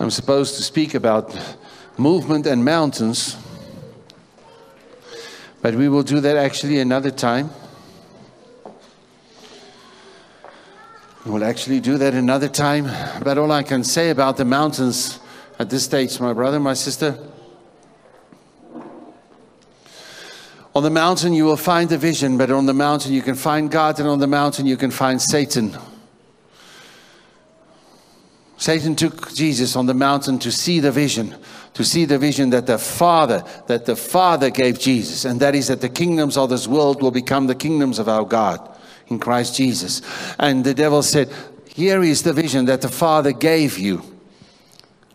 I'm supposed to speak about movement and mountains, but we will do that actually another time. We'll actually do that another time. But all I can say about the mountains at this stage, my brother, my sister, on the mountain you will find the vision, but on the mountain you can find God, and on the mountain you can find Satan. Satan took Jesus on the mountain to see the vision, to see the vision that the Father, that the Father gave Jesus, and that is that the kingdoms of this world will become the kingdoms of our God in Christ Jesus. And the devil said, Here is the vision that the Father gave you.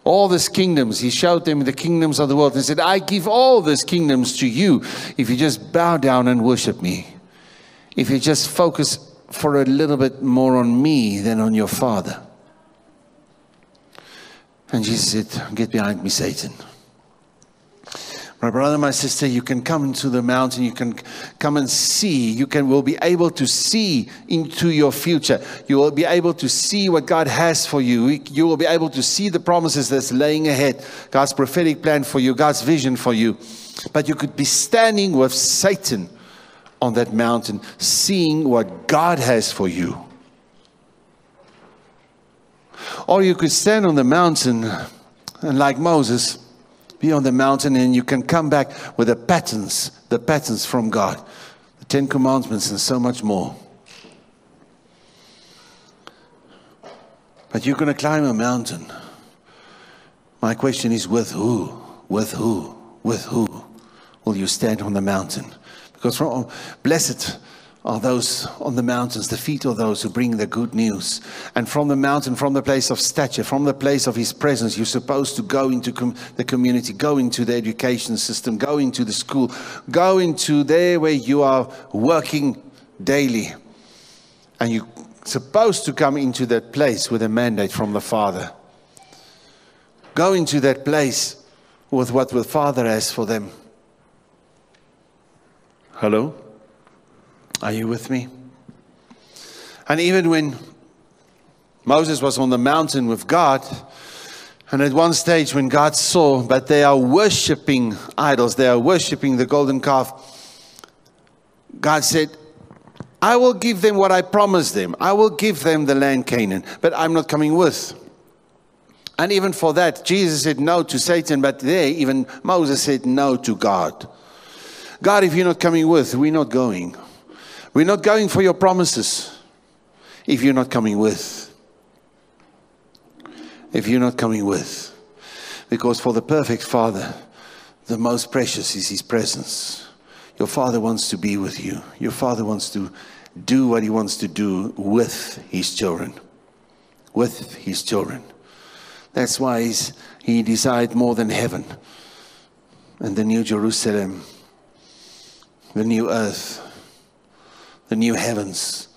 All these kingdoms, he showed them the kingdoms of the world and said, I give all these kingdoms to you if you just bow down and worship me. If you just focus for a little bit more on me than on your Father. And Jesus said, Get behind me, Satan. My brother, my sister, you can come to the mountain, you can come and see, you can will be able to see into your future. You will be able to see what God has for you. You will be able to see the promises that's laying ahead, God's prophetic plan for you, God's vision for you. But you could be standing with Satan on that mountain, seeing what God has for you. Or you could stand on the mountain and like Moses, be on the mountain and you can come back with the patterns, the patterns from God, the Ten Commandments, and so much more. But you're going to climb a mountain. My question is with who? With who? With who will you stand on the mountain? Because from, blessed are those on the mountains, the feet of those who bring the good news. And from the mountain, from the place of stature, from the place of His presence, you're supposed to go into com- the community, go into the education system, go into the school, go into there where you are working daily. And you're supposed to come into that place with a mandate from the Father. Go into that place with what the Father has for them. Hello? Are you with me? And even when Moses was on the mountain with God, and at one stage when God saw, that they are worshiping idols, they are worshiping the golden calf, God said, I will give them what I promised them. I will give them the land Canaan, but I'm not coming with. And even for that, Jesus said no to Satan, but there, even Moses said no to God. God, if you're not coming with, we're not going. We're not going for your promises if you're not coming with. If you're not coming with. Because for the perfect Father, the most precious is His presence. Your Father wants to be with you, your Father wants to do what He wants to do with His children. With His children. That's why He desired more than heaven and the New Jerusalem, the new earth the new heavens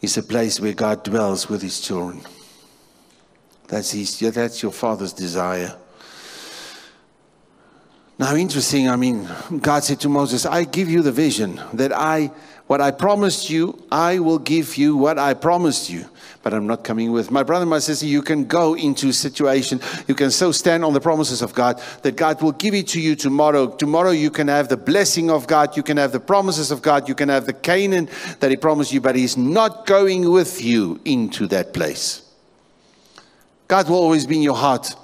is a place where God dwells with his children. That's, his, that's your father's desire. Now, interesting, I mean, God said to Moses, I give you the vision that I, what I promised you, I will give you what I promised you but I'm not coming with. My brother, my sister, you can go into situation, you can so stand on the promises of God that God will give it to you tomorrow. Tomorrow you can have the blessing of God, you can have the promises of God, you can have the Canaan that He promised you, but He's not going with you into that place. God will always be in your heart,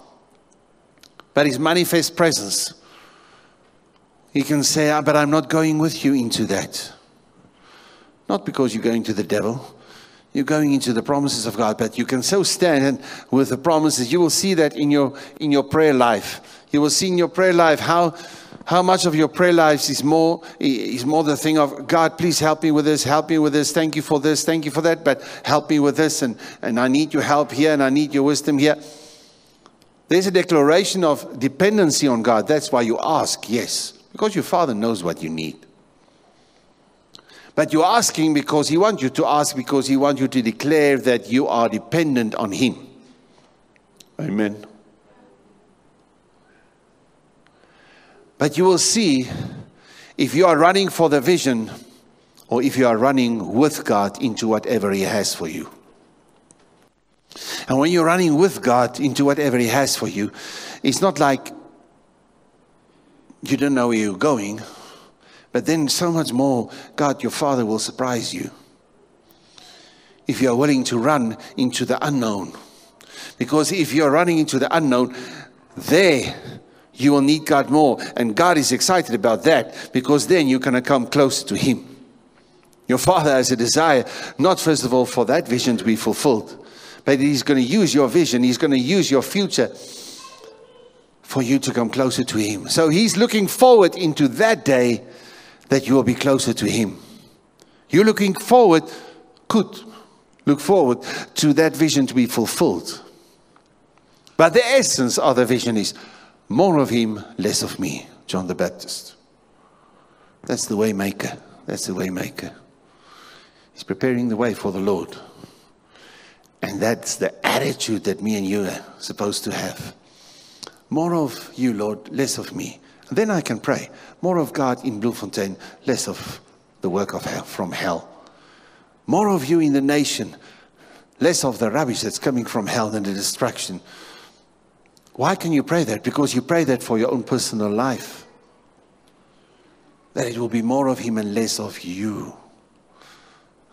but His manifest presence. He can say, ah, But I'm not going with you into that. Not because you're going to the devil, you're going into the promises of God, but you can so stand with the promises. You will see that in your in your prayer life. You will see in your prayer life how how much of your prayer life is more is more the thing of God, please help me with this, help me with this, thank you for this, thank you for that, but help me with this, and, and I need your help here and I need your wisdom here. There's a declaration of dependency on God. That's why you ask, yes, because your Father knows what you need. But you're asking because He wants you to ask because He wants you to declare that you are dependent on Him. Amen. But you will see if you are running for the vision or if you are running with God into whatever He has for you. And when you're running with God into whatever He has for you, it's not like you don't know where you're going, but then so much more, God, your Father, will surprise you. If you are willing to run into the unknown. Because if you're running into the unknown, there you will need God more. And God is excited about that because then you're going to come closer to Him. Your Father has a desire, not first of all for that vision to be fulfilled, but He's going to use your vision, He's going to use your future for you to come closer to Him. So He's looking forward into that day that you will be closer to Him. You're looking forward, could look forward to that vision to be fulfilled. But the essence of the vision is more of Him, less of me, John the Baptist. That's the way maker. That's the way maker. He's preparing the way for the Lord. And that's the attitude that me and you are supposed to have. More of you, Lord, less of me. And then I can pray. More of God in Bloemfontein, less of the work of hell from hell. More of you in the nation, less of the rubbish that's coming from hell and the destruction. Why can you pray that? Because you pray that for your own personal life. That it will be more of Him and less of you.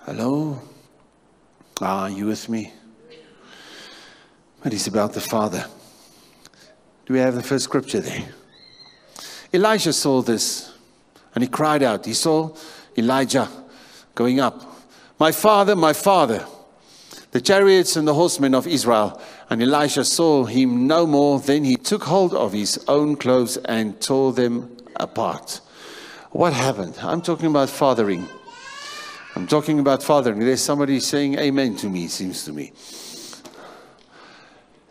Hello? Are you with me? But it's about the Father. Do we have the first scripture there? Elijah saw this and he cried out. He saw Elijah going up. My father, my father, the chariots and the horsemen of Israel. And Elisha saw him no more. Then he took hold of his own clothes and tore them apart. What happened? I'm talking about fathering. I'm talking about fathering. There's somebody saying amen to me, it seems to me.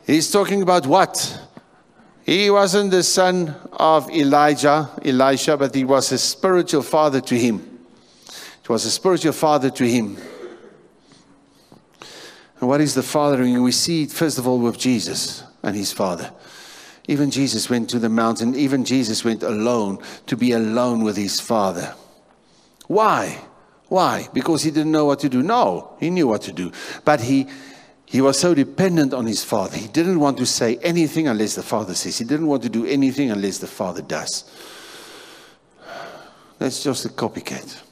He's talking about what? He wasn't the son of Elijah, Elisha, but he was a spiritual father to him. It was a spiritual father to him. And what is the fathering? We see it first of all with Jesus and his father. Even Jesus went to the mountain, even Jesus went alone to be alone with his father. Why? Why? Because he didn't know what to do. No, he knew what to do. But he, he was so dependent on his father. He didn't want to say anything unless the father says. He didn't want to do anything unless the father does. That's just a copycat.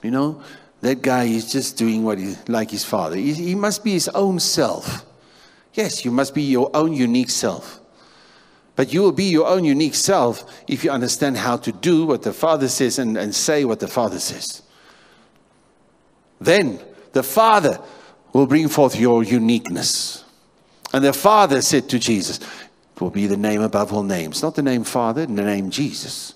You know, that guy is just doing what he like his father. He, he must be his own self. Yes, you must be your own unique self. But you will be your own unique self if you understand how to do what the Father says and, and say what the Father says. Then the Father will bring forth your uniqueness. And the Father said to Jesus, It will be the name above all names. Not the name Father, the name Jesus.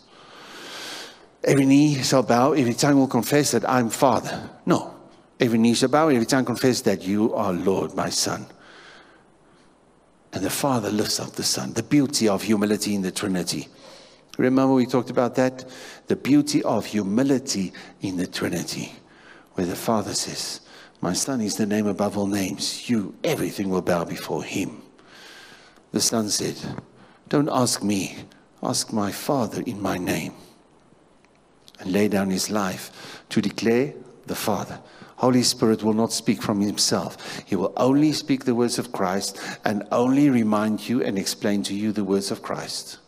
Every knee shall bow, every tongue will confess that I'm Father. No. Every knee shall bow, every tongue confess that you are Lord, my Son. And the Father lifts up the Son. The beauty of humility in the Trinity. Remember, we talked about that? The beauty of humility in the Trinity, where the Father says, My Son is the name above all names. You, everything will bow before Him. The Son said, Don't ask me, ask my Father in my name. And lay down His life to declare the Father. Holy Spirit will not speak from himself. He will only speak the words of Christ and only remind you and explain to you the words of Christ.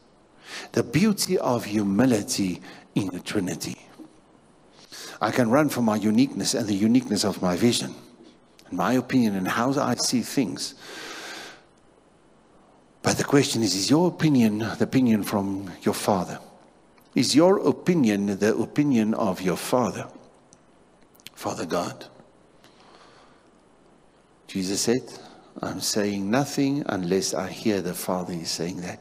The beauty of humility in the Trinity. I can run from my uniqueness and the uniqueness of my vision and my opinion and how I see things. But the question is is your opinion the opinion from your Father? Is your opinion the opinion of your Father? Father God. Jesus said, I'm saying nothing unless I hear the Father is saying that.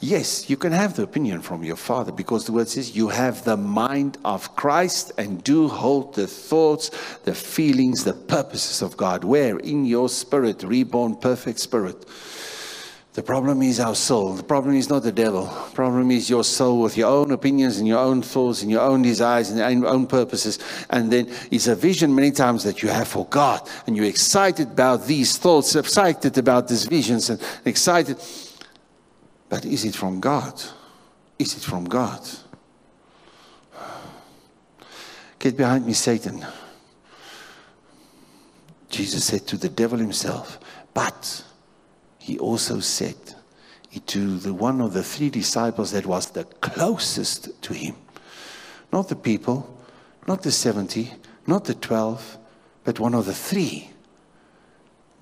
Yes, you can have the opinion from your Father because the word says you have the mind of Christ and do hold the thoughts, the feelings, the purposes of God. Where? In your spirit, reborn, perfect spirit. The problem is our soul. The problem is not the devil. The problem is your soul with your own opinions and your own thoughts and your own desires and your own purposes. And then it's a vision many times that you have for God. And you're excited about these thoughts, excited about these visions, and excited. But is it from God? Is it from God? Get behind me, Satan. Jesus said to the devil himself, But he also said to the one of the three disciples that was the closest to him, not the people, not the 70, not the 12, but one of the three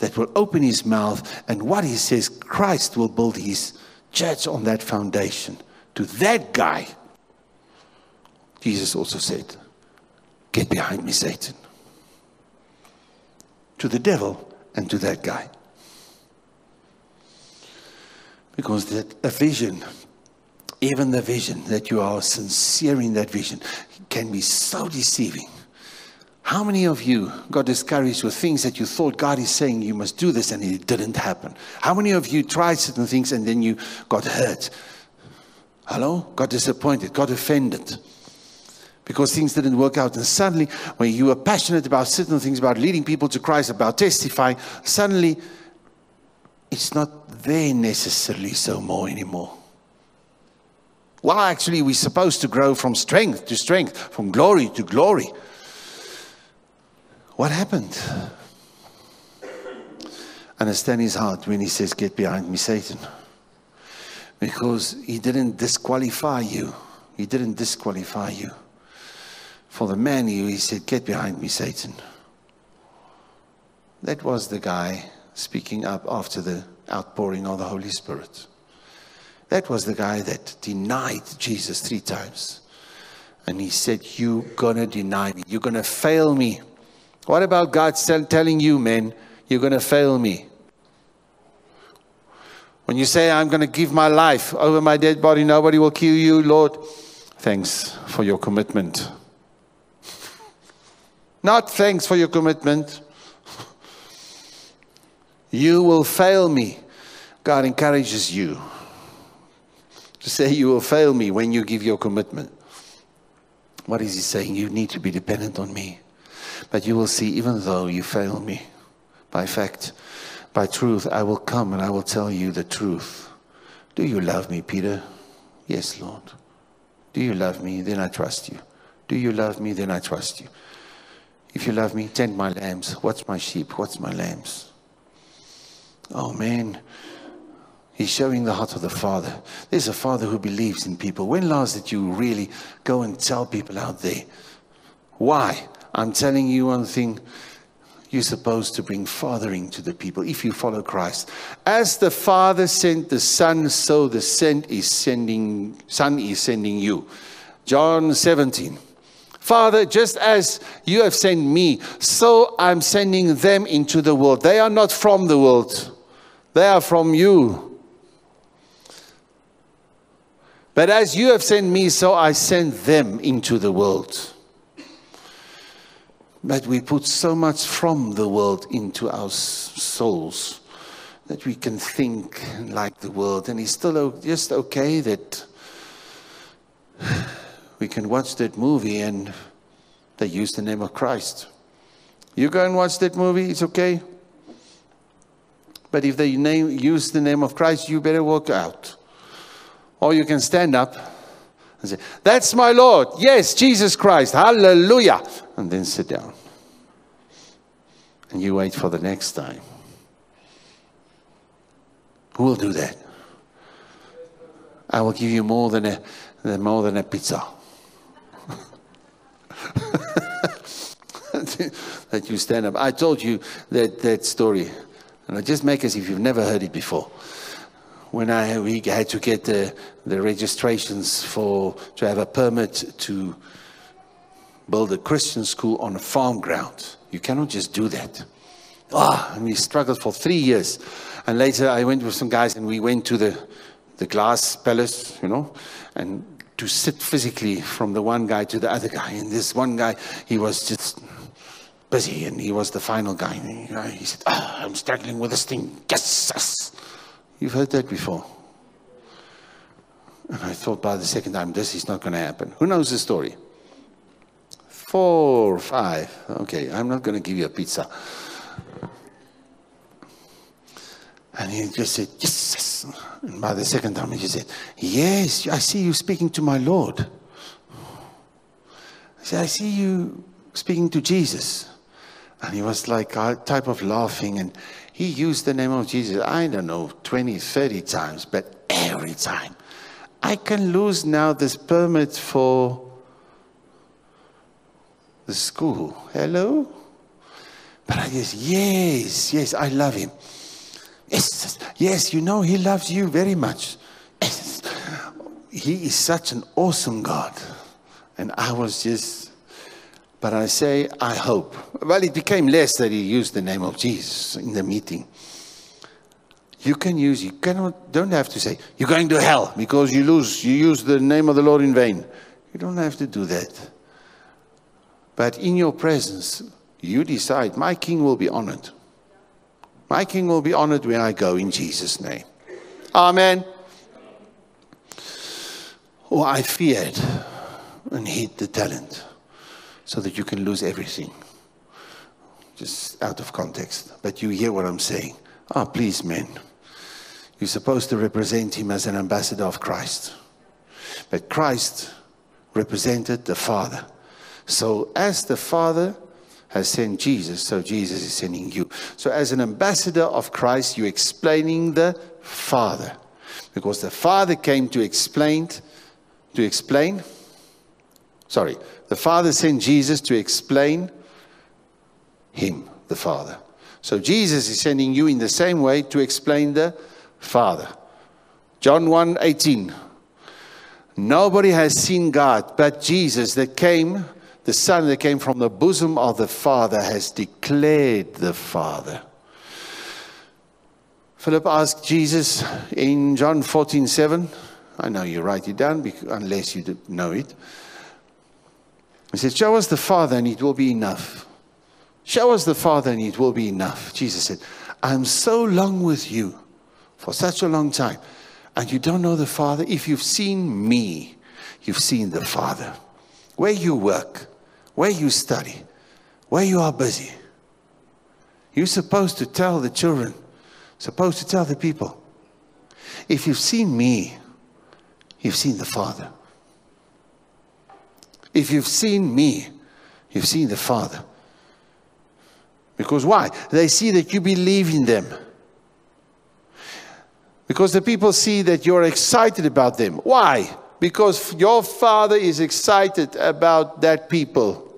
that will open his mouth. And what he says, Christ will build his church on that foundation. To that guy, Jesus also said, Get behind me, Satan. To the devil and to that guy. Because that a vision, even the vision that you are sincere in that vision, can be so deceiving. How many of you got discouraged with things that you thought God is saying you must do this and it didn't happen? How many of you tried certain things and then you got hurt? Hello? Got disappointed, got offended because things didn't work out. And suddenly, when you were passionate about certain things, about leading people to Christ, about testifying, suddenly it's not there necessarily so more anymore. Well, actually, we're supposed to grow from strength to strength, from glory to glory. What happened? Understand his heart when he says, Get behind me, Satan. Because he didn't disqualify you. He didn't disqualify you. For the man, he said, Get behind me, Satan. That was the guy speaking up after the outpouring of the Holy Spirit. That was the guy that denied Jesus three times. And he said, You're going to deny me. You're going to fail me. What about God telling you, men, you're going to fail me? When you say, I'm going to give my life over my dead body, nobody will kill you, Lord. Thanks for your commitment. Not thanks for your commitment. You will fail me. God encourages you to say, You will fail me when you give your commitment. What is He saying? You need to be dependent on me. But you will see, even though you fail me, by fact, by truth, I will come and I will tell you the truth. Do you love me, Peter? Yes, Lord. Do you love me? Then I trust you. Do you love me? Then I trust you. If you love me, tend my lambs. What's my sheep? What's my lambs? Oh man, he's showing the heart of the Father. There's a Father who believes in people. When last did you really go and tell people out there? Why? I'm telling you one thing. You're supposed to bring fathering to the people if you follow Christ. As the Father sent the Son, so the sent is sending, Son is sending you. John 17. Father, just as you have sent me, so I'm sending them into the world. They are not from the world, they are from you. But as you have sent me, so I send them into the world. But we put so much from the world into our souls that we can think like the world. And it's still just okay that we can watch that movie and they use the name of Christ. You go and watch that movie, it's okay. But if they name, use the name of Christ, you better walk out. Or you can stand up and say, That's my Lord. Yes, Jesus Christ. Hallelujah. And then sit down. And you wait for the next time. Who will do that? I will give you more than a, more than a pizza. that you stand up. I told you that, that story, and I just make as if you've never heard it before. When I we had to get the, the registrations for to have a permit to build a Christian school on a farm ground, you cannot just do that. Ah, and we struggled for three years. And later I went with some guys and we went to the, the glass palace, you know, and to sit physically from the one guy to the other guy. And this one guy, he was just busy and he was the final guy. And he said, oh, I'm struggling with this thing. Yes, yes. You've heard that before. And I thought by the second time, this is not going to happen. Who knows the story? Four, five. Okay, I'm not going to give you a pizza. And he just said, yes, yes. And by the second time, he said, yes, I see you speaking to my Lord. I said, I see you speaking to Jesus. And he was like a type of laughing and he used the name of Jesus, I don't know, 20, 30 times, but every time. I can lose now this permit for the school. Hello? But I just, yes, yes, I love him. Yes, yes, you know, he loves you very much. Yes. He is such an awesome God. And I was just, but I say, I hope. Well, it became less that he used the name of Jesus in the meeting. You can use, you cannot, don't have to say, you're going to hell because you lose, you use the name of the Lord in vain. You don't have to do that. But in your presence, you decide, my king will be honored. My king will be honored when I go in Jesus' name. Amen. Or oh, I feared and hid the talent so that you can lose everything. Just out of context. But you hear what I'm saying. Ah, oh, please, men. You're supposed to represent him as an ambassador of Christ. But Christ represented the Father. So, as the Father has sent Jesus, so Jesus is sending you. So, as an ambassador of Christ, you're explaining the Father. Because the Father came to explain, to explain, sorry, the Father sent Jesus to explain Him, the Father. So, Jesus is sending you in the same way to explain the Father. John 1 18. Nobody has seen God but Jesus that came, the Son that came from the bosom of the Father, has declared the Father. Philip asked Jesus in John 14 7. I know you write it down unless you know it. He said, Show us the Father and it will be enough. Show us the Father and it will be enough. Jesus said, I'm so long with you for such a long time and you don't know the Father, if you've seen me, you've seen the Father. Where you work, where you study, where you are busy, you're supposed to tell the children, supposed to tell the people. If you've seen me, you've seen the Father. If you've seen me, you've seen the Father. Because why? They see that you believe in them. Because the people see that you're excited about them. Why? Because your father is excited about that people.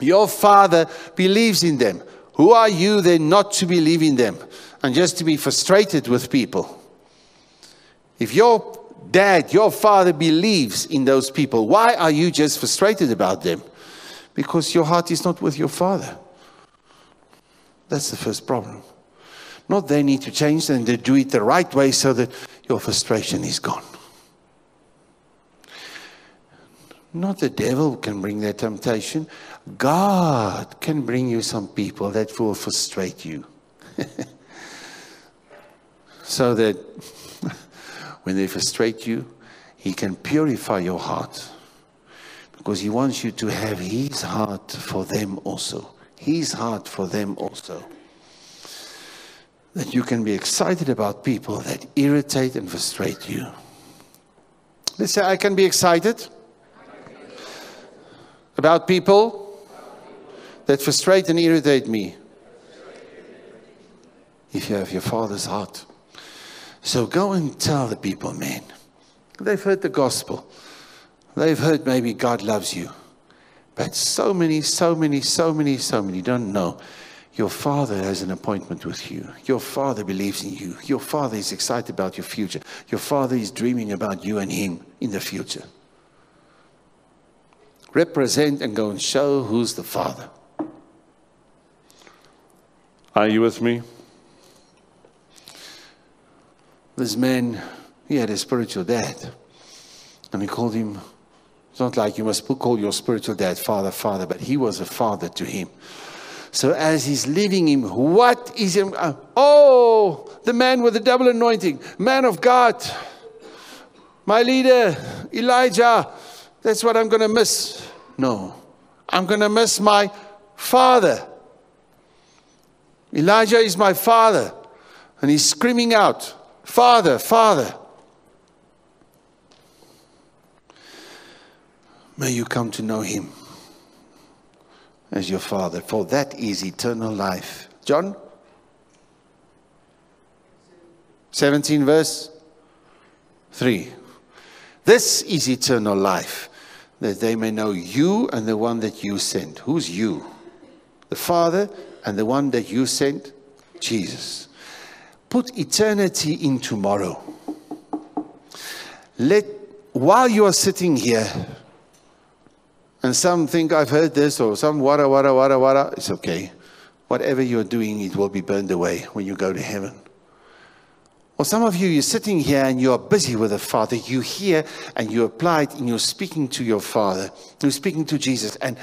Your father believes in them. Who are you then not to believe in them and just to be frustrated with people? If your dad, your father believes in those people, why are you just frustrated about them? Because your heart is not with your father. That's the first problem. Not they need to change and they do it the right way so that your frustration is gone. Not the devil can bring that temptation. God can bring you some people that will frustrate you. so that when they frustrate you, He can purify your heart. Because He wants you to have His heart for them also. His heart for them also that you can be excited about people that irritate and frustrate you. Let's say, I can be excited about people that frustrate and irritate me. If you have your father's heart. So go and tell the people, man. They've heard the gospel. They've heard maybe God loves you. But so many, so many, so many, so many don't know your father has an appointment with you. Your father believes in you. Your father is excited about your future. Your father is dreaming about you and him in the future. Represent and go and show who's the father. Are you with me? This man, he had a spiritual dad. And he called him, it's not like you must call your spiritual dad father, father, but he was a father to him. So as he's leaving him, what is him? Uh, oh, the man with the double anointing, man of God, my leader, Elijah. That's what I'm going to miss. No, I'm going to miss my father. Elijah is my father. And he's screaming out, Father, Father. May you come to know him as your Father, for that is eternal life. John? 17 verse 3. This is eternal life, that they may know you and the one that you sent. Who's you? The Father and the one that you sent? Jesus. Put eternity in tomorrow. Let, while you are sitting here, and some think I've heard this, or some wada, wada, wada, wada, it's okay. Whatever you're doing, it will be burned away when you go to heaven. Or some of you, you're sitting here and you're busy with the Father. You hear and you apply it and you're speaking to your Father. You're speaking to Jesus. And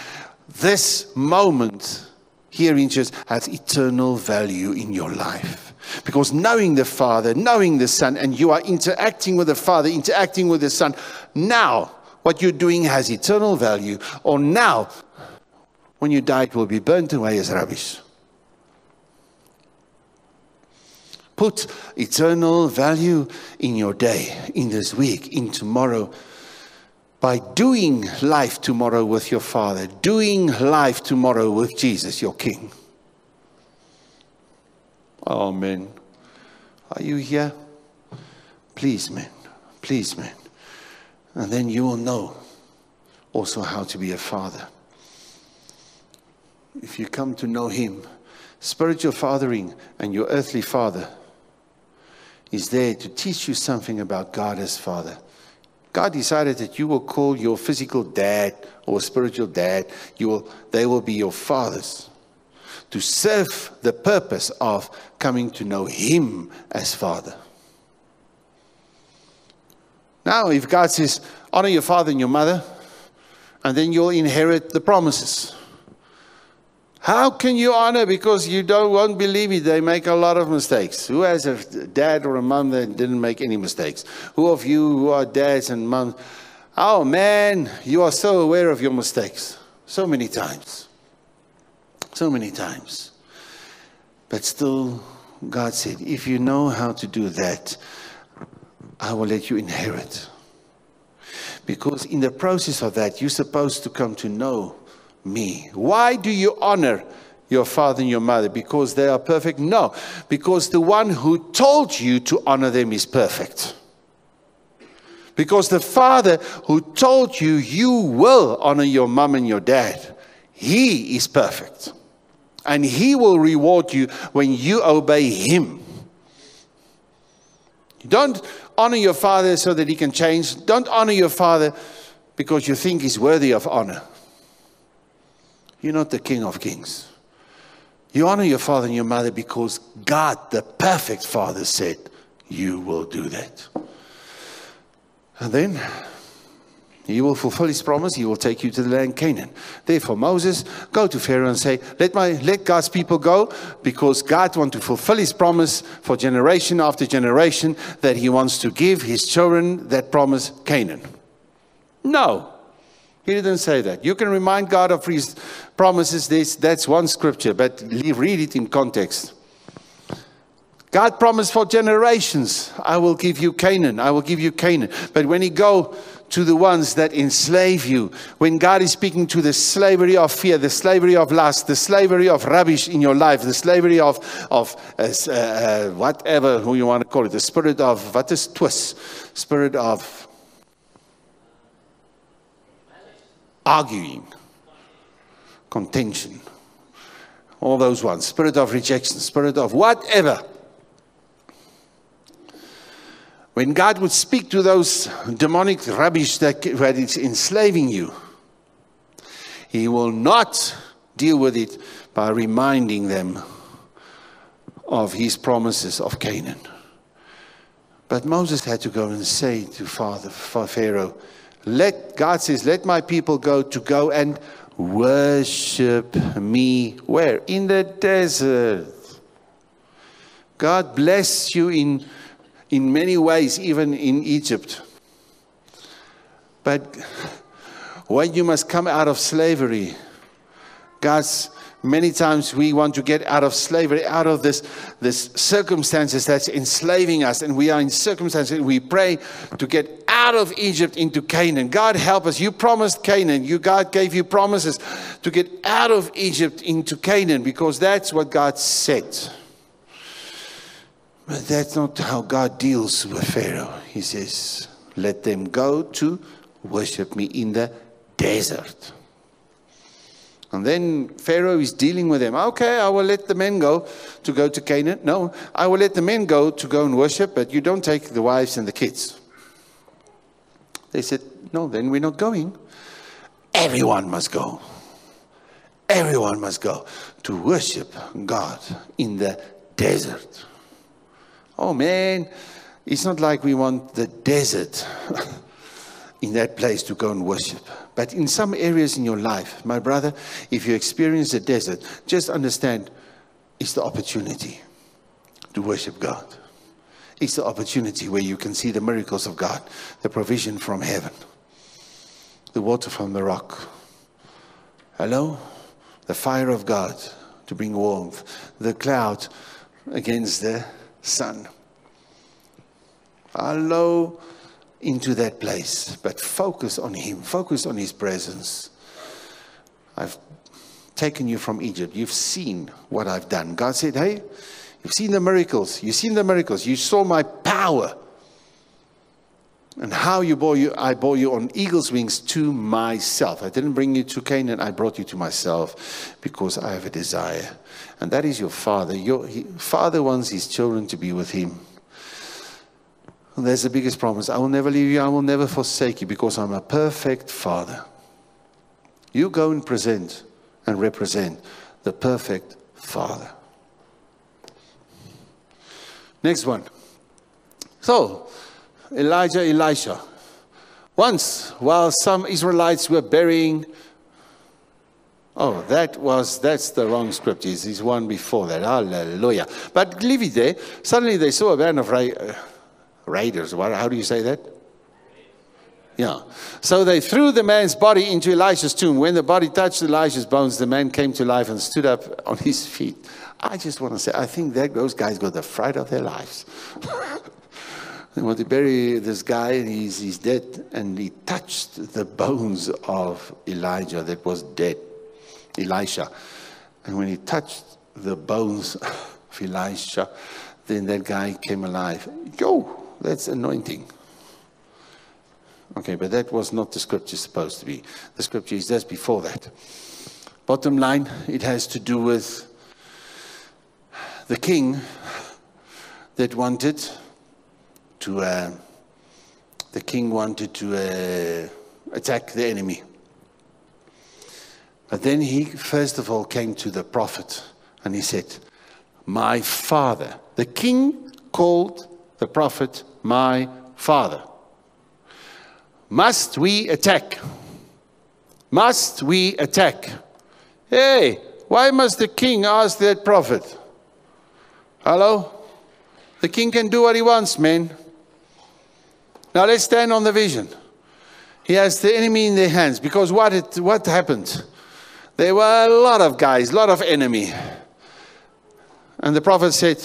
this moment here in Jesus has eternal value in your life. Because knowing the Father, knowing the Son, and you are interacting with the Father, interacting with the Son, now what you're doing has eternal value. Or now, when you die, it will be burnt away as rubbish. Put eternal value in your day, in this week, in tomorrow, by doing life tomorrow with your Father, doing life tomorrow with Jesus, your King. Oh, Amen. Are you here? Please, man. Please, man. And then you will know also how to be a father. If you come to know Him, spiritual fathering and your earthly father is there to teach you something about God as Father. God decided that you will call your physical dad or spiritual dad, you will, they will be your fathers to serve the purpose of coming to know Him as Father. Now, if God says, honor your father and your mother, and then you'll inherit the promises. How can you honor? Because you don't won't believe it. They make a lot of mistakes. Who has a dad or a mom that didn't make any mistakes? Who of you who are dads and moms? Oh man, you are so aware of your mistakes. So many times. So many times. But still, God said, if you know how to do that, I will let you inherit. Because in the process of that, you're supposed to come to know me. Why do you honor your father and your mother? Because they are perfect? No, because the one who told you to honor them is perfect. Because the father who told you you will honor your mom and your dad, he is perfect. And he will reward you when you obey him. Don't honor your father so that he can change. Don't honor your father because you think he's worthy of honor. You're not the King of Kings. You honor your father and your mother because God, the perfect Father, said, You will do that. And then he will fulfill his promise. He will take you to the land Canaan. Therefore, Moses, go to Pharaoh and say, let, my, let God's people go because God wants to fulfill his promise for generation after generation that he wants to give his children that promise, Canaan. No, he didn't say that. You can remind God of his promises. This, that's one scripture, but read it in context. God promised for generations, I will give you Canaan. I will give you Canaan. But when he go to the ones that enslave you, when God is speaking to the slavery of fear, the slavery of lust, the slavery of rubbish in your life, the slavery of, of uh, uh, whatever who you want to call it, the spirit of, what is twist? Spirit of arguing, contention, all those ones, spirit of rejection, spirit of whatever. When God would speak to those demonic rubbish that, that is enslaving you, He will not deal with it by reminding them of His promises of Canaan. But Moses had to go and say to Father, Pharaoh, let, God says, let my people go to go and worship me. Where? In the desert. God bless you in, in many ways, even in Egypt. But when you must come out of slavery, God's Many times we want to get out of slavery, out of this, this circumstances that's enslaving us, and we are in circumstances. We pray to get out of Egypt into Canaan. God help us. You promised Canaan. You God gave you promises to get out of Egypt into Canaan because that's what God said. But that's not how God deals with Pharaoh. He says, Let them go to worship me in the desert. And then Pharaoh is dealing with them. Okay, I will let the men go to go to Canaan. No, I will let the men go to go and worship, but you don't take the wives and the kids. They said, No, then we're not going. Everyone must go. Everyone must go to worship God in the desert. Oh man, it's not like we want the desert in that place to go and worship. But in some areas in your life, my brother, if you experience the desert, just understand it's the opportunity to worship God. It's the opportunity where you can see the miracles of God, the provision from heaven, the water from the rock. Hello? The fire of God to bring warmth, the cloud against the sun. Hello? into that place, but focus on Him, focus on His presence. I've taken you from Egypt. You've seen what I've done. God said, Hey, you've seen the miracles. You've seen the miracles. You saw my power. And how you bore you, I bore you on eagle's wings to myself. I didn't bring you to Canaan, I brought you to myself because I have a desire. And that is your father. Your he, father wants his children to be with him. And there's the biggest promise I will never leave you, I will never forsake you because I'm a perfect father. You go and present and represent the perfect father. Next one. So, Elijah, Elisha. Once, while some Israelites were burying, oh, that was, that's the wrong script. He's one before that. Hallelujah. But leave it there. Suddenly they saw a band of uh, raiders. What, how do you say that? Yeah. So they threw the man's body into Elisha's tomb. When the body touched Elisha's bones, the man came to life and stood up on his feet. I just want to say, I think that those guys got the fright of their lives. they want to bury this guy, and he's, he's dead. And he touched the bones of Elijah that was dead, Elisha. And when he touched the bones of Elisha, then that guy came alive. Yo, that's anointing. Okay, but that was not the scripture supposed to be. The scripture is just before that. Bottom line, it has to do with the king that wanted to, uh, the king wanted to uh, attack the enemy. But then he, first of all, came to the prophet and he said, My father. The king called the prophet my father. Must we attack? Must we attack? Hey, why must the king ask that prophet? Hello? The king can do what he wants, man. Now let's stand on the vision. He has the enemy in their hands because what, it, what happened? There were a lot of guys, a lot of enemy. And the prophet said,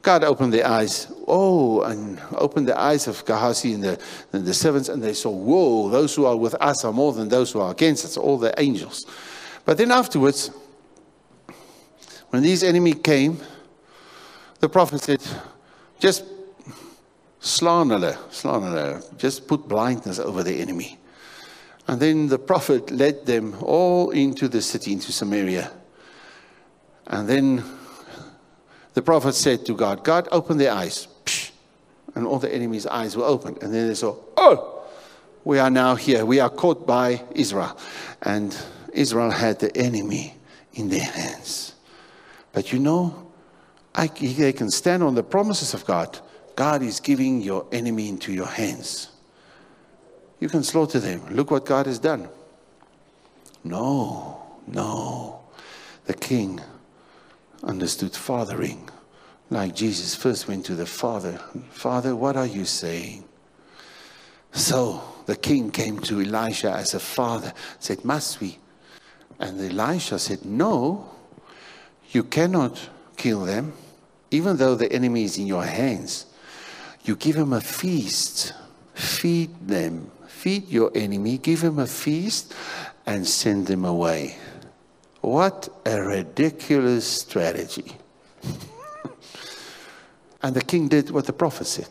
God opened their eyes. Oh, and opened the eyes of Gehazi and the, and the servants, and they saw, whoa, those who are with us are more than those who are against us, all the angels. But then afterwards, when these enemy came, the prophet said, just slander, slander, just put blindness over the enemy. And then the prophet led them all into the city, into Samaria. And then the prophet said to God, God, open their eyes. And all the enemy's eyes were opened. And then they saw, oh, we are now here. We are caught by Israel. And Israel had the enemy in their hands. But you know, I, they can stand on the promises of God. God is giving your enemy into your hands. You can slaughter them. Look what God has done. No, no. The king understood fathering. Like Jesus first went to the Father, Father, what are you saying? So the king came to Elisha as a father, said, Must we? And Elisha said, No, you cannot kill them, even though the enemy is in your hands. You give him a feast, feed them, feed your enemy, give him a feast, and send them away. What a ridiculous strategy. And the king did what the prophet said.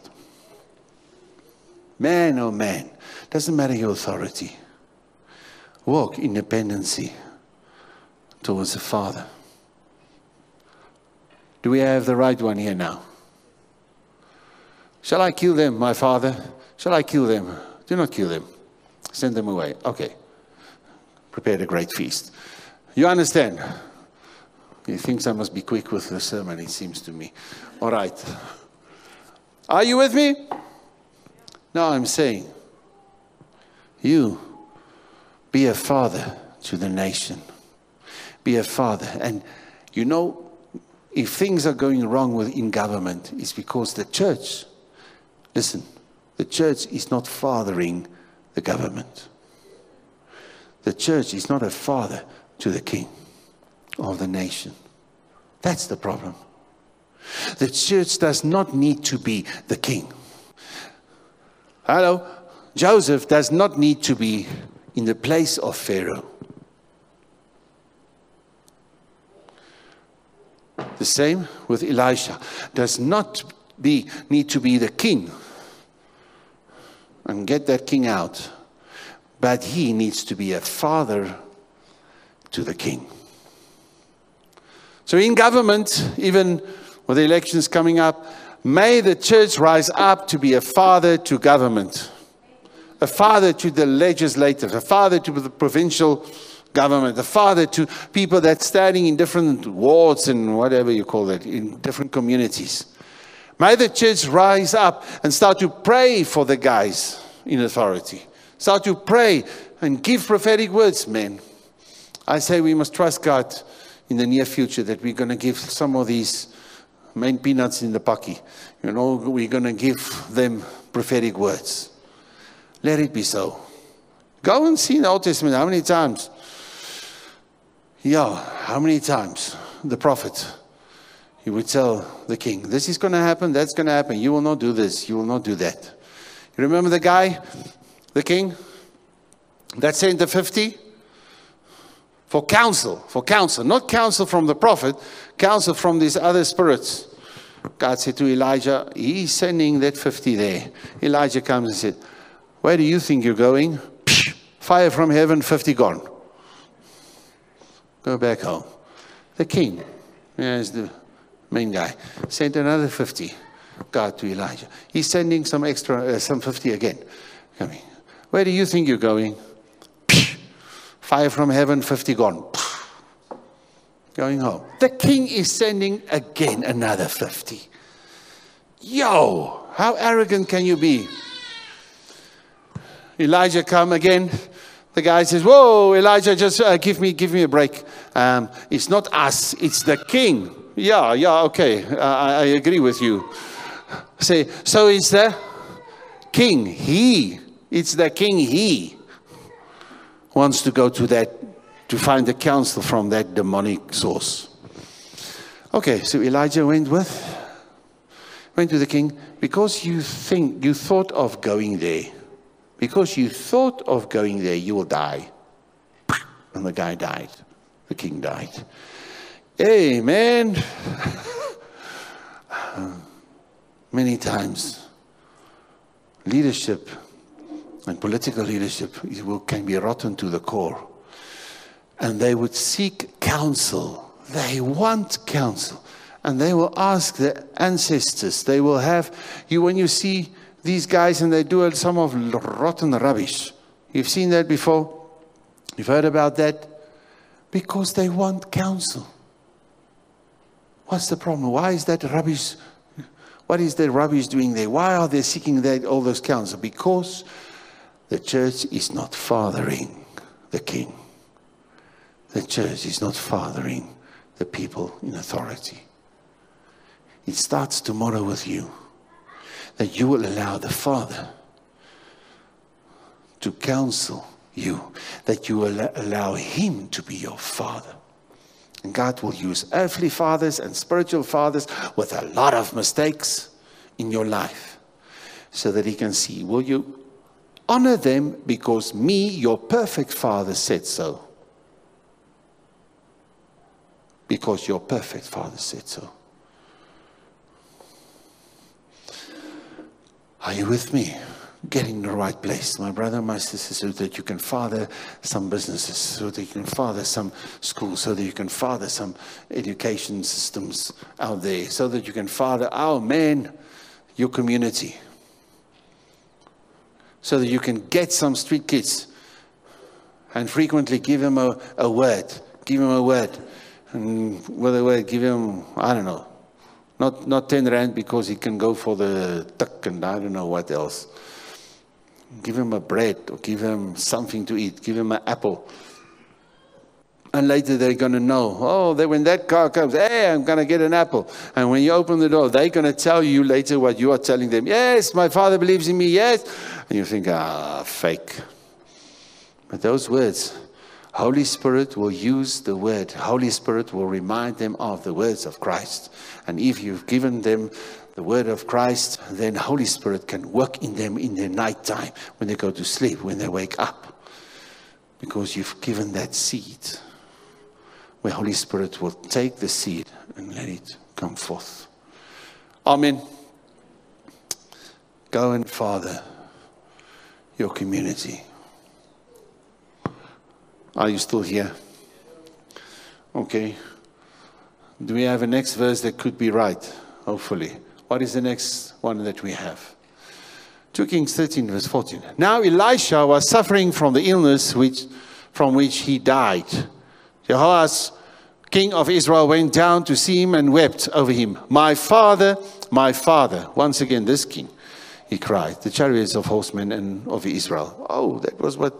Man, oh man, doesn't matter your authority. Walk in dependency towards the Father. Do we have the right one here now? Shall I kill them, my father? Shall I kill them? Do not kill them. Send them away. Okay. Prepared a great feast. You understand? He thinks I must be quick with the sermon, it seems to me. All right. Are you with me? No, I'm saying, you be a father to the nation. Be a father. And you know, if things are going wrong with, in government, it's because the church, listen, the church is not fathering the government. The church is not a father to the king of the nation. That's the problem. The church does not need to be the king. Hello? Joseph does not need to be in the place of Pharaoh. The same with Elisha. Does not be, need to be the king and get that king out, but he needs to be a father to the king. So, in government, even with the elections coming up, may the church rise up to be a father to government, a father to the legislative, a father to the provincial government, a father to people that standing in different wards and whatever you call it, in different communities. May the church rise up and start to pray for the guys in authority. Start to pray and give prophetic words, men. I say we must trust God in the near future that we're going to give some of these main peanuts in the pocky. You know, we're going to give them prophetic words. Let it be so. Go and see in the Old Testament how many times yeah, how many times the prophet he would tell the king, This is going to happen, that's going to happen. You will not do this, you will not do that. You remember the guy, the king, that sent the 50? For counsel, for counsel, not counsel from the prophet, counsel from these other spirits. God said to Elijah, He's sending that 50 there. Elijah comes and said, Where do you think you're going? Fire from heaven, 50 gone. Go back home. The king, as the main guy, sent another 50 God to Elijah. He's sending some extra, uh, some 50 again. Coming. Where do you think you're going? Fire from heaven, 50 gone. Going home. The king is sending again another 50. Yo, how arrogant can you be? Elijah come again. The guy says, "Whoa, Elijah, just uh, give me, give me a break. Um, it's not us, it's the king." Yeah, yeah, okay, I, I agree with you. Say, so it's the king. He, it's the king. He wants to go to that to find the counsel from that demonic source. Okay, so Elijah went with went to the king because you think you thought of going there because you thought of going there, you will die. And the guy died. The king died. Amen. Many times, leadership and political leadership can be rotten to the core. And they would seek counsel. They want counsel. And they will ask their ancestors. They will have you, when you see these guys and they do some of rotten rubbish. You've seen that before? You've heard about that? Because they want counsel. What's the problem? Why is that rubbish? What is that rubbish doing there? Why are they seeking that all those counsel? Because the church is not fathering the king. The church is not fathering the people in authority. It starts tomorrow with you that you will allow the Father to counsel you, that you will allow Him to be your Father. And God will use earthly fathers and spiritual fathers with a lot of mistakes in your life so that He can see will you honor them because me, your perfect Father, said so? Because your perfect Father said so. Are you with me? Get in the right place, my brother, my sister, so that you can father some businesses, so that you can father some schools, so that you can father some education systems out there, so that you can father, oh man, your community. So that you can get some street kids and frequently give them a, a word. Give them a word. And with word, give him, I don't know, not, not 10 rand because he can go for the tuck and I don't know what else. Give him a bread or give him something to eat. Give him an apple. And later they're going to know, oh, when that car comes, hey, I'm going to get an apple. And when you open the door, they're going to tell you later what you are telling them. Yes, my father believes in me, yes. And you think, ah, fake. But those words, Holy Spirit will use the word. Holy Spirit will remind them of the words of Christ. And if you've given them the word of Christ, then Holy Spirit can work in them in their night time, when they go to sleep, when they wake up. Because you've given that seed where Holy Spirit will take the seed and let it come forth. Amen. Go and father your community. Are you still here? Okay. Do we have a next verse that could be right? Hopefully. What is the next one that we have? 2 Kings 13, verse 14. Now Elisha was suffering from the illness which, from which he died. Jehoash, king of Israel, went down to see him and wept over him. My father, my father. Once again, this king, he cried, the chariots of horsemen and of Israel. Oh, that was what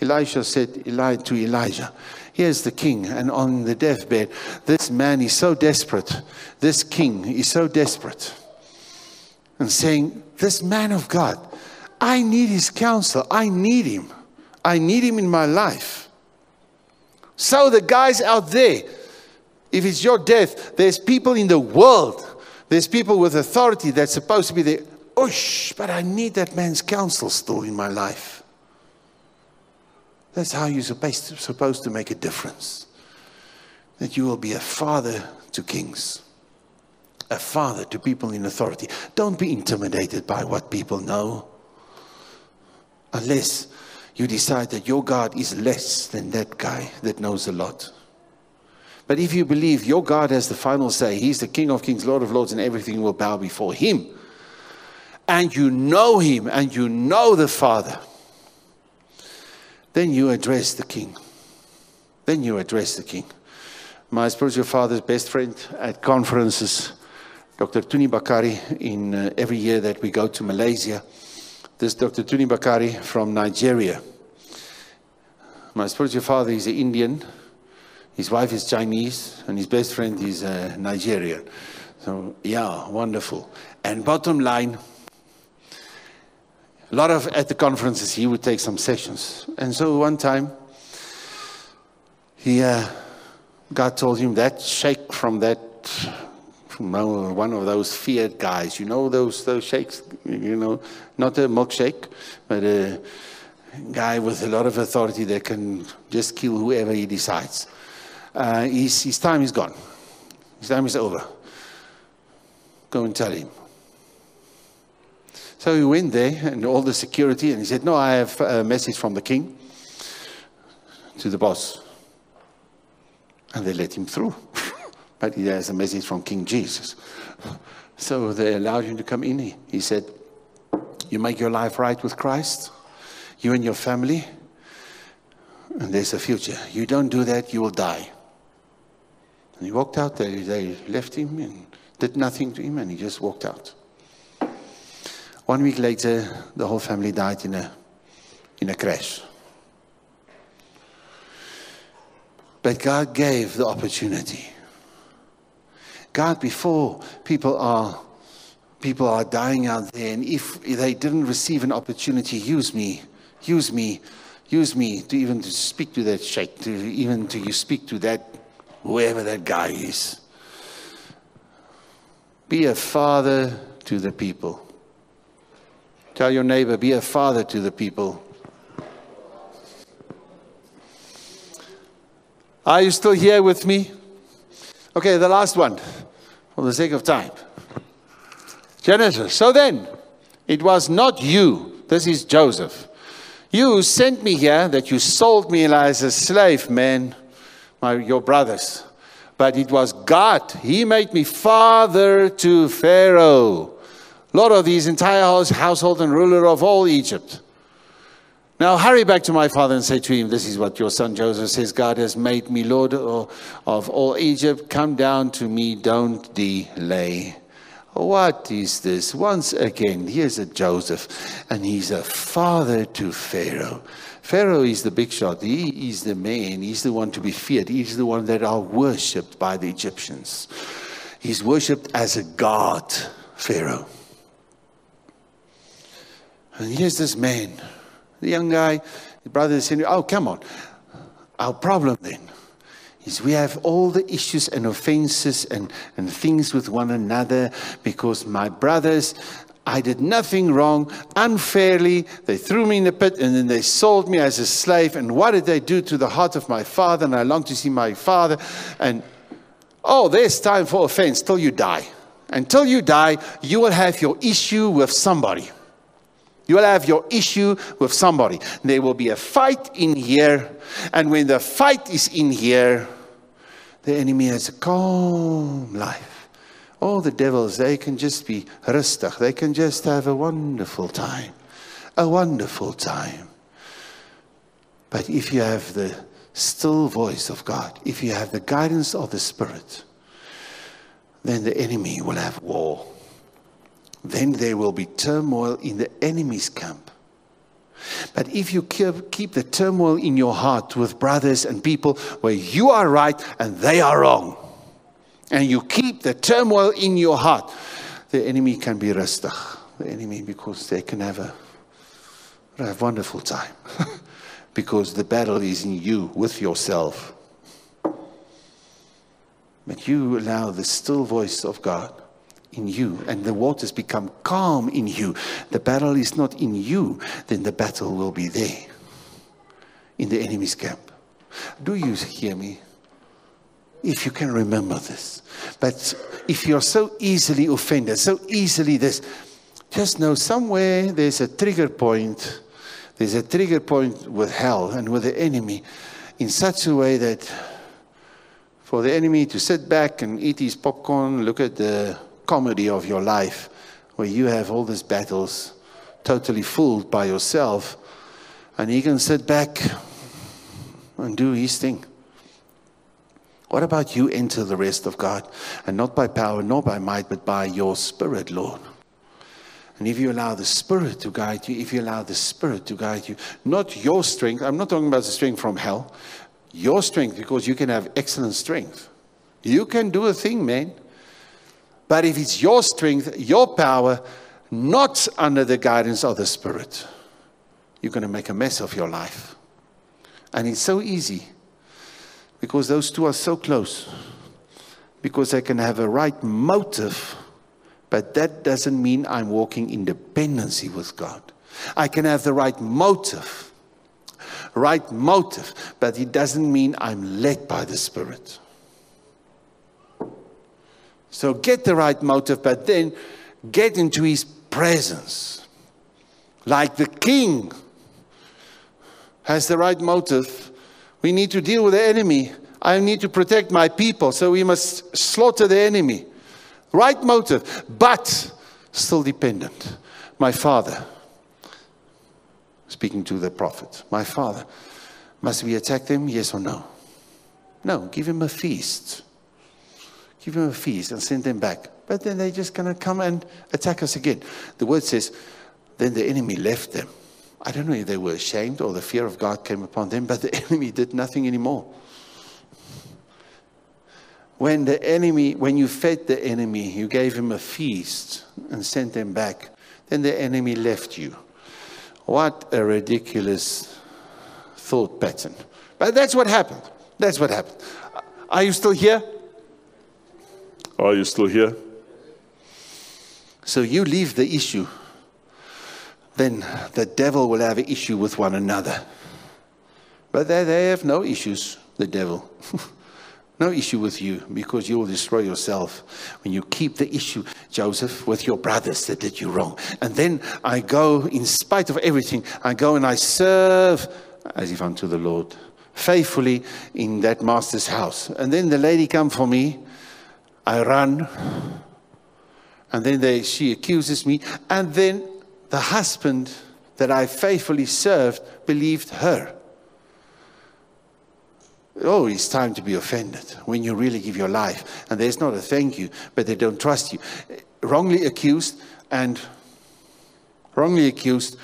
Elisha said Eli to Elijah. Here's the king, and on the deathbed, this man is so desperate. This king is so desperate. And saying, This man of God, I need his counsel. I need him. I need him in my life. So, the guys out there, if it's your death, there's people in the world, there's people with authority that's supposed to be there. Osh, but I need that man's counsel still in my life. That's how you're supposed to, make a difference. That you will be a father to kings, a father to people in authority. Don't be intimidated by what people know. Unless you decide that your God is less than that guy that knows a lot. But if you believe your God has the final say, He's the King of Kings, Lord of Lords, and everything will bow before Him, and you know Him and you know the Father, then you address the king. Then you address the king. My spiritual father's best friend at conferences, Dr. Tunde Bakare, in uh, every year that we go to Malaysia. This Dr. Tunde Bakare from Nigeria. My spiritual father is an Indian. His wife is Chinese, and his best friend is uh, Nigerian. So, yeah, wonderful. And bottom line, a lot of at the conferences he would take some sessions. And so one time he uh, god told him that sheikh from that from one of those feared guys you know those those sheikhs you know not a milkshake but a guy with a lot of authority that can just kill whoever he decides. Uh, his, his time is gone. His time is over. Go and tell him so he went there and all the security, and he said, No, I have a message from the king to the boss. And they let him through. but he has a message from King Jesus. So they allowed him to come in. He said, You make your life right with Christ, you and your family, and there's a future. You don't do that, you will die. And he walked out. They, they left him and did nothing to him, and he just walked out. One week later, the whole family died in a, in a crash. But God gave the opportunity. God, before people are people are dying out there, and if they didn't receive an opportunity, use me, use me, use me to even to speak to that sheikh, to even to you speak to that whoever that guy is. Be a father to the people. Tell your neighbor, be a father to the people. Are you still here with me? Okay, the last one, for the sake of time. Genesis. So then, It was not you. This is Joseph. You sent me here that you sold me as a slave, man, my, your brothers. But it was God. He made me father to Pharaoh, Lord of his entire house household and ruler of all Egypt. Now hurry back to my father and say to him, This is what your son Joseph says God has made me Lord of all Egypt. Come down to me, don't delay. What is this? Once again, here's a Joseph, and he's a father to Pharaoh. Pharaoh is the big shot. He is the man. He's the one to be feared. He's the one that are worshipped by the Egyptians. He's worshipped as a god, Pharaoh. And here's this man the young guy, the brother said, Oh, come on. Our problem then is we have all the issues and offenses and, and things with one another because my brothers, I did nothing wrong unfairly. They threw me in the pit and then they sold me as a slave. And what did they do to the heart of my father? And I long to see my father. And oh, there's time for offense till you die. Until you die, you will have your issue with somebody. You will have your issue with somebody. There will be a fight in here. And when the fight is in here, the enemy has a calm life. All the devils, they can just be rustig. They can just have a wonderful time. A wonderful time. But if you have the still voice of God, if you have the guidance of the Spirit, then the enemy will have war then there will be turmoil in the enemy's camp. But if you keep the turmoil in your heart with brothers and people where you are right and they are wrong, and you keep the turmoil in your heart, the enemy can be rustig. The enemy, because they can have a, a wonderful time. because the battle is in you with yourself. But you allow the still voice of God in you and the waters become calm in you, the battle is not in you, then the battle will be there in the enemy's camp. Do you hear me? If you can remember this. But if you're so easily offended, so easily this, just know somewhere there's a trigger point. There's a trigger point with hell and with the enemy in such a way that for the enemy to sit back and eat his popcorn, look at the comedy of your life where you have all these battles totally fooled by yourself and he can sit back and do his thing. What about you enter the rest of God and not by power, nor by might, but by your spirit, Lord? And if you allow the Spirit to guide you, if you allow the Spirit to guide you, not your strength, I'm not talking about the strength from hell, your strength, because you can have excellent strength. You can do a thing, man. But if it's your strength, your power, not under the guidance of the Spirit, you're going to make a mess of your life. And it's so easy because those two are so close. Because they can have a right motive, but that doesn't mean I'm walking in dependency with God. I can have the right motive, right motive, but it doesn't mean I'm led by the Spirit. So get the right motive, but then get into his presence. Like the king has the right motive. We need to deal with the enemy. I need to protect my people, so we must slaughter the enemy. Right motive, but still dependent. My father, speaking to the prophet, my father, must we attack them? Yes or no? No, give him a feast give them a feast and send them back. But then they're just going to come and attack us again. The word says, then the enemy left them. I don't know if they were ashamed or the fear of God came upon them, but the enemy did nothing anymore. When the enemy, when you fed the enemy, you gave him a feast and sent them back, then the enemy left you. What a ridiculous thought pattern. But that's what happened. That's what happened. Are you still here? Are you still here? So you leave the issue, then the devil will have an issue with one another. But they, they have no issues, the devil. No issue with you because you will destroy yourself when you keep the issue, Joseph, with your brothers that did you wrong. And then I go, in spite of everything, I go and I serve as if unto the Lord, faithfully in that master's house. And then the lady come for me, I run, and then they, she accuses me, and then the husband that I faithfully served believed her. Oh, it's time to be offended when you really give your life. And there's not a thank you, but they don't trust you. Wrongly accused and wrongly accused.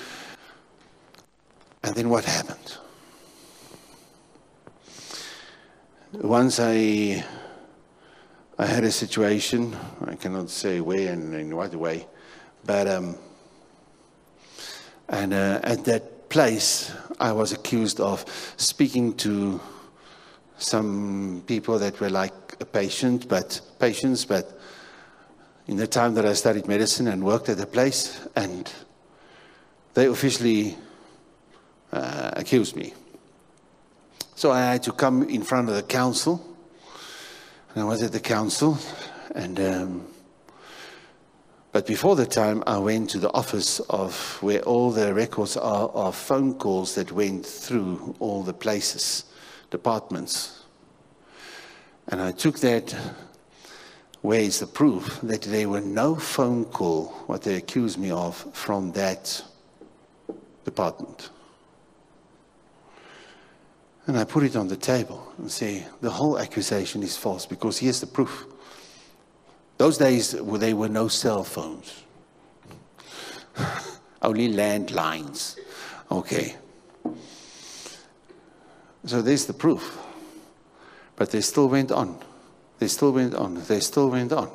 And then what happened? Once I, I had a situation, I cannot say where and in what way, but um, and uh, at that place, I was accused of speaking to some people that were like a patient, but patients, but in the time that I studied medicine and worked at the place, and they officially uh, accused me. So I had to come in front of the council, and I was at the council, and um, but before the time, I went to the office of where all the records are of phone calls that went through all the places departments. And I took that, where is the proof that there were no phone call, what they accused me of, from that department. And I put it on the table and say, the whole accusation is false because here's the proof. Those days, there were no cell phones, only landlines. Okay. So there's the proof. But they still went on. They still went on. They still went on.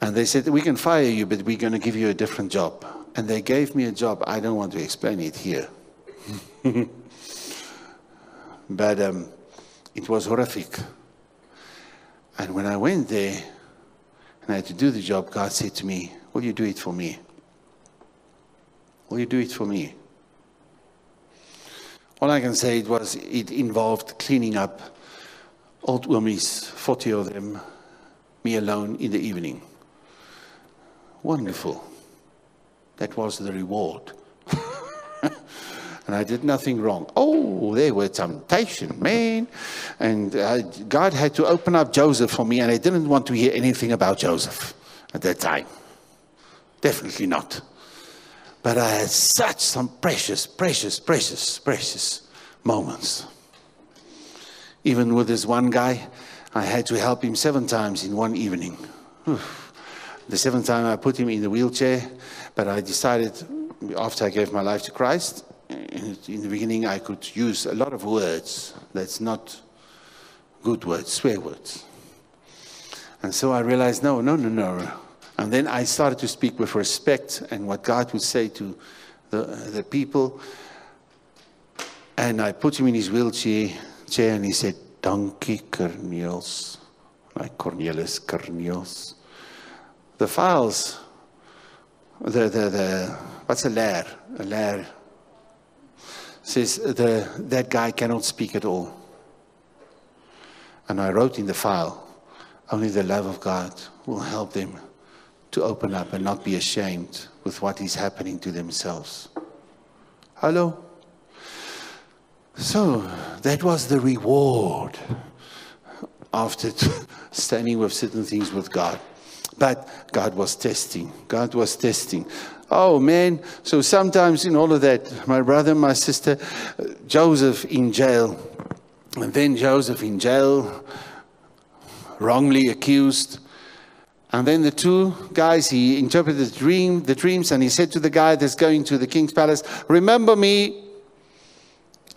And they said, We can fire you, but we're going to give you a different job. And they gave me a job. I don't want to explain it here. but um, it was horrific. And when I went there and I had to do the job, God said to me, Will you do it for me? Will you do it for me? All I can say it was it involved cleaning up old womies, 40 of them, me alone in the evening. Wonderful. That was the reward. And I did nothing wrong. Oh, there were temptation, man. And uh, God had to open up Joseph for me, and I didn't want to hear anything about Joseph at that time. Definitely not. But I had such some precious, precious, precious, precious moments. Even with this one guy, I had to help him seven times in one evening. The seventh time I put him in the wheelchair, but I decided after I gave my life to Christ, in the beginning I could use a lot of words that's not good words, swear words. And so I realized, no, no, no, no. And then I started to speak with respect and what God would say to the, the people. And I put him in his wheelchair chair and he said, Donkey Cornelis. Like Cornelis Cornelis. The files, the, the, the what's a lair? A lair says the, that guy cannot speak at all. And I wrote in the file, only the love of God will help them to open up and not be ashamed with what is happening to themselves. Hello? So that was the reward after standing with certain things with God. But God was testing. God was testing. Oh man, so sometimes in all of that, my brother, my sister, Joseph in jail, and then Joseph in jail, wrongly accused, and then the two guys, he interpreted the dream, the dreams, and he said to the guy that's going to the king's palace, Remember me,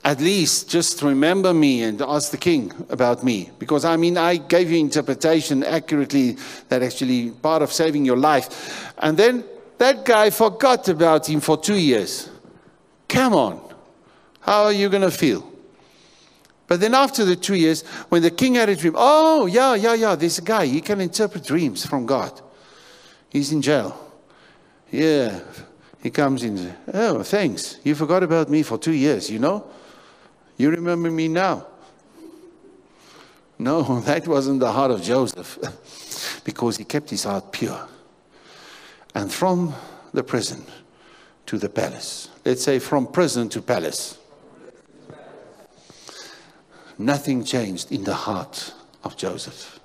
at least just remember me and ask the king about me. Because I mean, I gave you interpretation accurately that actually part of saving your life. And then that guy forgot about him for two years. Come on. How are you going to feel? But then after the two years, when the king had a dream, oh, yeah, yeah, yeah, there's a guy, he can interpret dreams from God. He's in jail. Yeah, he comes in. Oh, thanks. You forgot about me for two years, you know? You remember me now. No, that wasn't the heart of Joseph because he kept his heart pure. And from the prison to the palace, let's say from prison to palace, nothing changed in the heart of Joseph.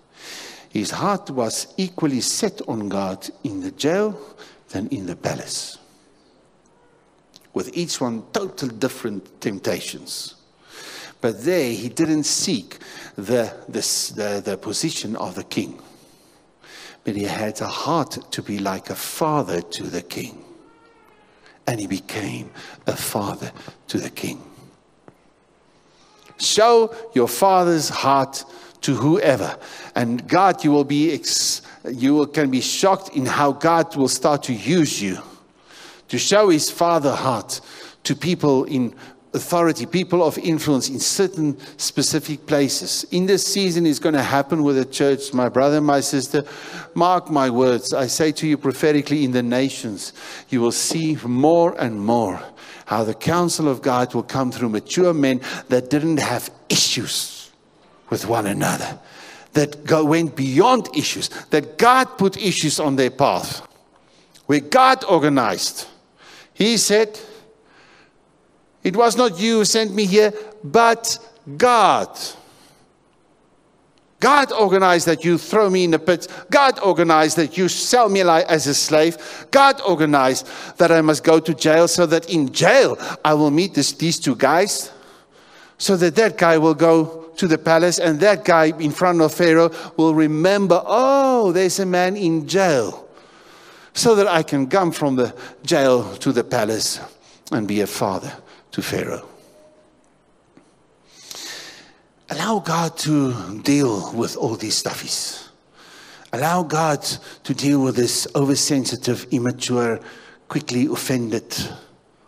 His heart was equally set on God in the jail than in the palace, with each one total different temptations. But there he didn't seek the, the, the, the position of the king, but he had a heart to be like a father to the king. And he became a father to the king. Show your father's heart to whoever. And God, you will be, ex- you will, can be shocked in how God will start to use you to show his father heart to people in authority, people of influence in certain specific places. In this season is going to happen with the church, my brother, my sister. Mark my words. I say to you prophetically in the nations, you will see more and more how the counsel of God will come through mature men that didn't have issues with one another, that go, went beyond issues, that God put issues on their path, where God organized. He said, It was not you who sent me here, but God. God organized that you throw me in the pit. God organized that you sell me as a slave. God organized that I must go to jail so that in jail I will meet this, these two guys. So that that guy will go to the palace and that guy in front of Pharaoh will remember, oh, there's a man in jail. So that I can come from the jail to the palace and be a father to Pharaoh. Allow God to deal with all these stuffies. Allow God to deal with this oversensitive, immature, quickly offended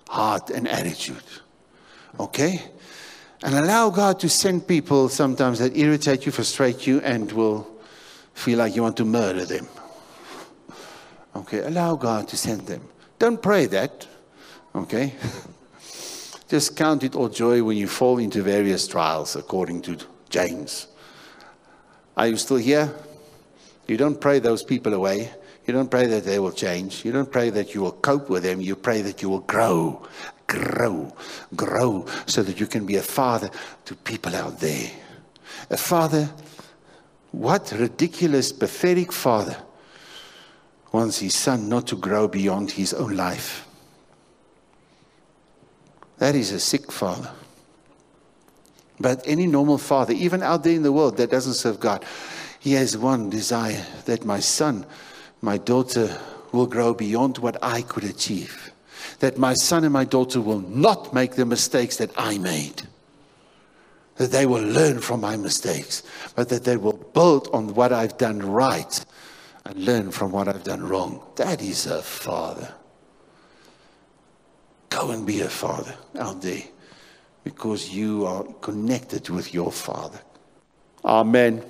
heart and attitude. Okay? And allow God to send people sometimes that irritate you, frustrate you, and will feel like you want to murder them. Okay? Allow God to send them. Don't pray that. Okay? Just count it all joy when you fall into various trials, according to James. Are you still here? You don't pray those people away. You don't pray that they will change. You don't pray that you will cope with them. You pray that you will grow, grow, grow, so that you can be a father to people out there. A father, what ridiculous, pathetic father wants his son not to grow beyond his own life. That is a sick father. But any normal father, even out there in the world that doesn't serve God, he has one desire that my son, my daughter will grow beyond what I could achieve. That my son and my daughter will not make the mistakes that I made. That they will learn from my mistakes, but that they will build on what I've done right and learn from what I've done wrong. That is a father. Go and be a father out there because you are connected with your father. Amen.